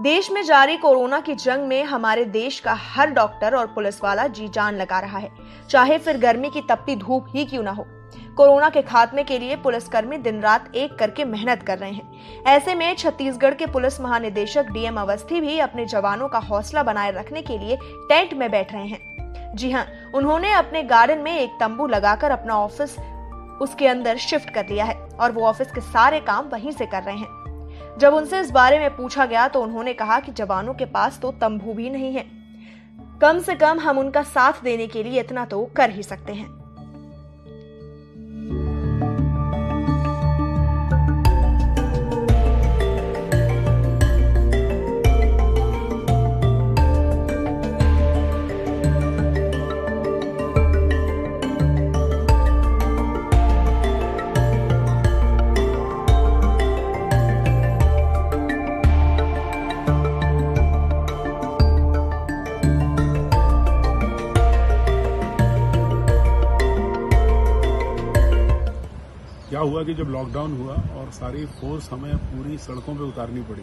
देश में जारी कोरोना की जंग में हमारे देश का हर डॉक्टर और पुलिस वाला जी जान लगा रहा है। चाहे फिर गर्मी की तपती धूप ही क्यों ना हो। कोरोना के खात्मे के लिए पुलिसकर्मी दिन रात एक करके मेहनत कर रहे हैं। ऐसे में छत्तीसगढ़ के पुलिस महानिदेशक डीएम अवस्थी भी अपने जवानों का हौसला बनाए रखने के लिए टेंट में बैठ रहे हैं। जी हाँ उन्होंने अपने गार्डन में एक तंबू लगाकर अपना ऑफ़िस उसके अंदर शिफ्ट कर लिया है और वो ऑफ़िस के सारे काम वहीं से कर रहे हैं। जब उनसे इस बारे में पूछा गया तो उन्होंने कहा कि जवानों के पास तो तंबू भी नहीं है। कम से कम हम उनका साथ देने के लिए इतना तो कर ही सकते हैं। क्या हुआ कि जब लॉकडाउन हुआ और सारी फोर्स हमें पूरी सड़कों पे उतारनी पड़ी,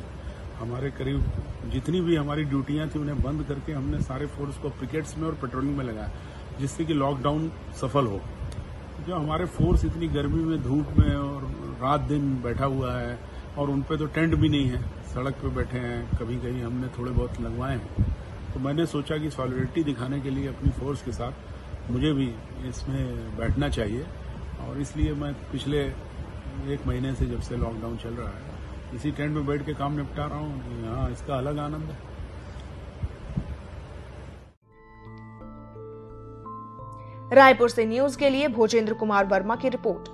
हमारे करीब जितनी भी हमारी ड्यूटियाँ थी उन्हें बंद करके हमने सारे फोर्स को पिकेट्स में और पेट्रोलिंग में लगाया, जिससे कि लॉकडाउन सफल हो। जो हमारे फोर्स इतनी गर्मी में, धूप में और रात दिन बैठा हुआ है और उन पे तो टेंट भी नहीं है, सड़क पे बैठे हैं कभी कहीं हमने थोड़े बहुत लगवाए हैं। तो मैंने सोचा कि सॉलिडिटी दिखाने के लिए अपनी फोर्स के साथ मुझे भी इसमें बैठना चाहिए। और इसलिए मैं पिछले एक महीने से जब से लॉकडाउन चल रहा है, इसी ट्रेंड में बैठ के काम निपटा रहा हूँ। यहाँ इसका अलग आनंद है। रायपुर से न्यूज़ के लिए भोजेंद्र कुमार वर्मा की रिपोर्ट।